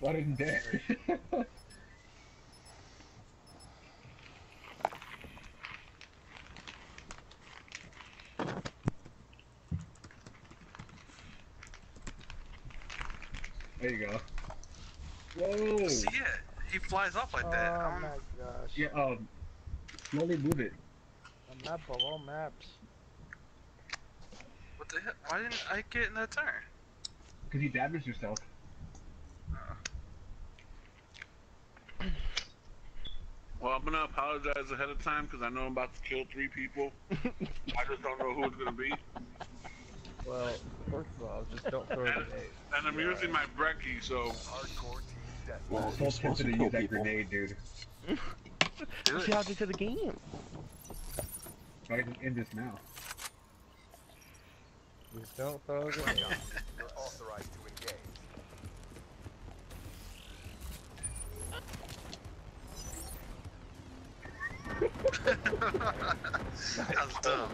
Flooded dead. there you go. Whoa! See it? He flies off like that. Oh I my gosh. Yeah, um, slowly move it. A map of all maps. what the hell? Why didn't I get in that turn? Because you damaged yourself. Well, I'm gonna apologize ahead of time because I know I'm about to kill three people. I just don't know who it's gonna be. Well, first of all, just don't throw And, grenades. and I'm using my Brecci, so Hardcore team death. Well, you're supposed to to use that people. grenade, dude. Do That's it. the object of the game. Right in this now. Just don't throw grenades. You're authorized to engage. That was dumb.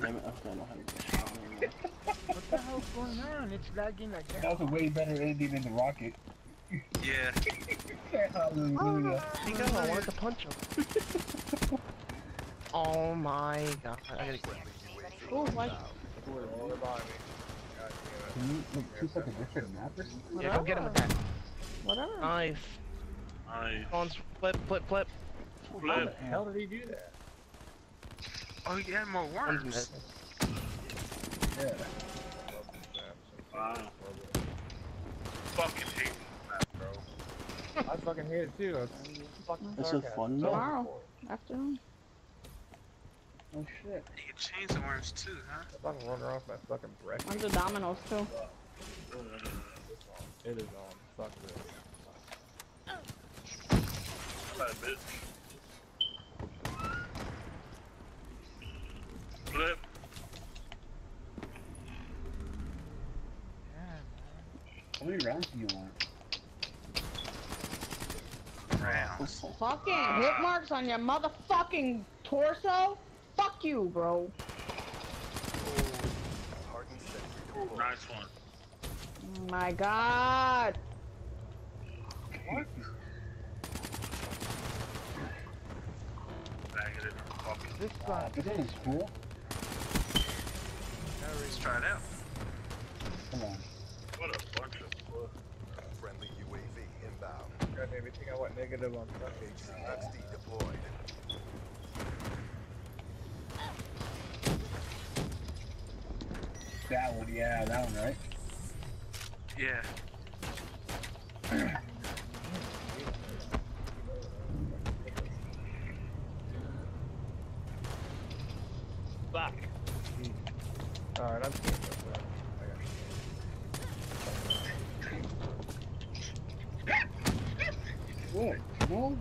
Damn it, I don't know how to get shot anymore. what the hell's going on? It's lagging again. That That was a way better ending than the rocket. Yeah. Hallelujah. You go, I wanted to punch him. oh my god. I gotta get Oh, why? All about me. God Can you like choose like a different map or something? Yeah, go get him with that. What Whatever. Nice. Nice. Go on, flip, flip, flip. Damn. How the hell did he do that? Oh, he had more One's worms. Yeah. Love these maps. Wow. Fucking hate this map, bro. I fucking hate it too. It's fucking This is sarcasm. fun, though. Tomorrow. Afternoon. Oh shit. You can change the worms too, huh? I'm fucking run off my fucking breath. One's a Domino's too. It is on. Fuck this. That bitch. Flip. How many rounds do you want? Round. What's that? Fucking hit marks on your motherfucking torso? Fuck you, bro. Hardened. Nice one. Oh my god. Bag it in. This Uh, one. is cool. Let's try it out. Come on. What a bunch of fuck. Friendly UAV inbound. Got everything I want negative on fucking. HCXD deployed. That one, yeah, that one, right? Yeah. Fuck. Alright, I'm seeing this. uh, I got What? No?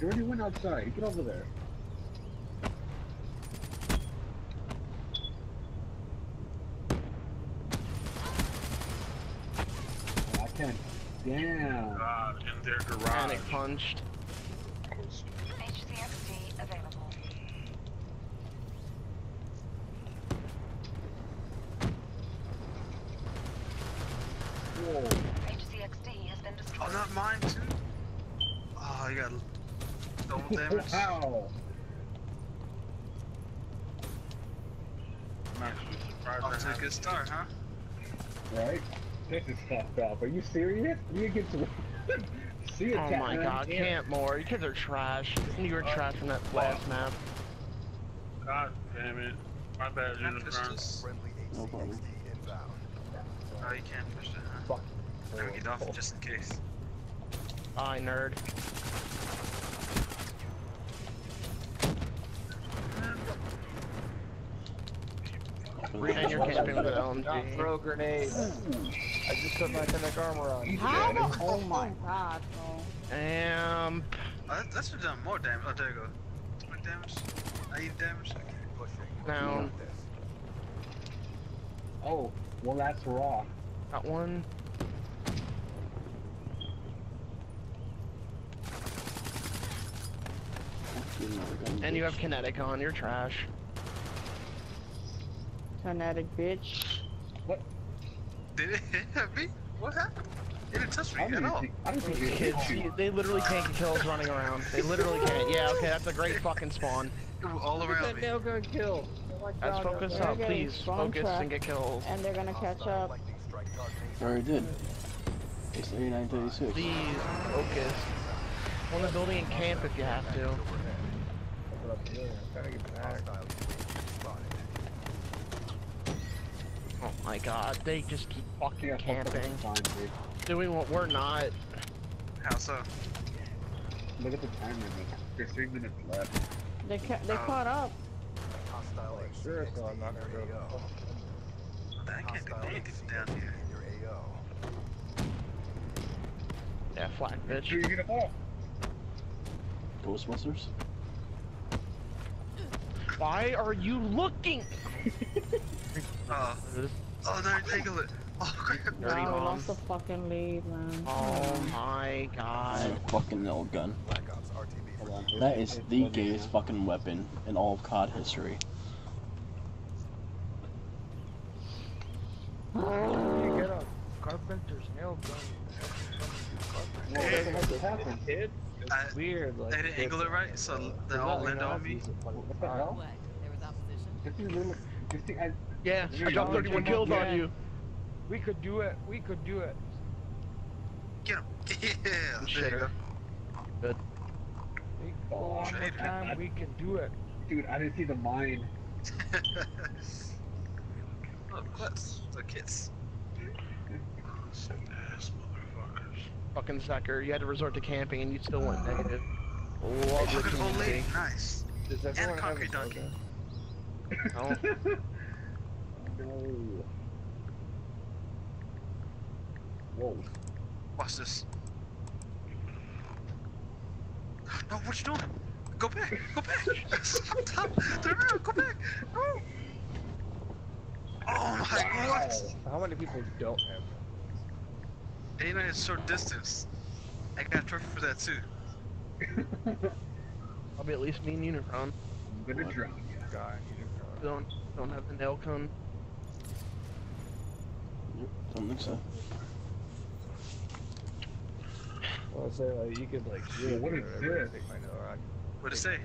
You already went outside. Get over there. Oh, I can't. Damn. God, in their garage. Panic punched. HCXD available. Whoa. HCXD has been Oh, destroyed. not mine too. Oh, you got double damage. Wow. I'm actually surprised Off I to a haven't- good start, huh? Right? This is fucked up. Are you serious? You get to see it. Oh my god, can't more. You kids are trash. You were trash from that last map. God damn it. My bad, Can I Unicron. Friendly No problem. Inbound. Oh, you can't push it, huh? Fuck. Gotta get off just in case. Bye, nerd. And you're camping with LMG. throw grenades. I just put my kinetic armor on. How the? Oh my god, bro. Damn. Oh, that, that's done more damage. Oh, there you go. 20 damage. 80 damage. Okay. Pushing. Down. Got this. Oh, well that's raw. Got one. And you have kinetic on. You're trash. Kinetic bitch. What? Did it hit me? What happened? He didn't touch me I don't at all. think, I don't think These they kids, hit you. you- they literally can't get kills running around. They literally can't. Yeah, okay, that's a great fucking spawn. All around me. nail gun kill. Let's God, focus that's up, please. spawn Focus and get kills. And they're gonna catch up. lightning strike I already did. It's 8936. Please, focus. On the building and camp if you have to. That's what I'm doing. I'm trying to get back. Hostile UAV spotted. Oh my god, they just keep fucking Yeah, camping. time. Doing what we're not. How so? Look at the timer, man. There's three minutes left. They ca- they Oh. caught up. Hostile XD Sure, so I'm not gonna go. your AO. I can't go Hostile anything down here. in your AO. Yeah, flag Sure, bitch. you're gonna fall. Ghostbusters? Why are you looking? Oh, oh, no, tangle it. Oh, crap. Dirty Wow, we lost the fucking lead, man. Oh my god. have a fucking nail gun. Black Ops RTB Hold on, That it's- is it's the gayest fucking weapon in all of COD history. You get a carpenter's nail gun. Whoa, what the heck just happened? Kid? It's I- weird. Like, They didn't angle it right, so they all land on me. What the hell? What? There was opposition? This is really, this thing, I, Yeah, I dropped 31 kills on you. We could do it. We could do it. Get him. Yeah, there you Shitter. go. We can go one more time. We can do it. dude, I didn't see the mine. oh, that's the kids. Ass motherfuckers. Fucking sucker. You had to resort to camping and you still went negative. Oh, Love the at the old lady. community. Nice. Does everyone have concrete a donkey. slogan? Oh, no. Whoa. Watch this. No, what you doing? Go back. Go back. Stop. Stop. Turn around. Go back. No. Oh my what? How many people don't have? Ain't at a short distance. I got a trophy for that too. I'll be at least me and Unicron. I'm gonna drown you. Guy, you don't Don't don't have the nail gun. Yep, don't think so. Well, I say like you could like. Yeah, what is shoot it or whatever, this? take my nail, I- What'd it say?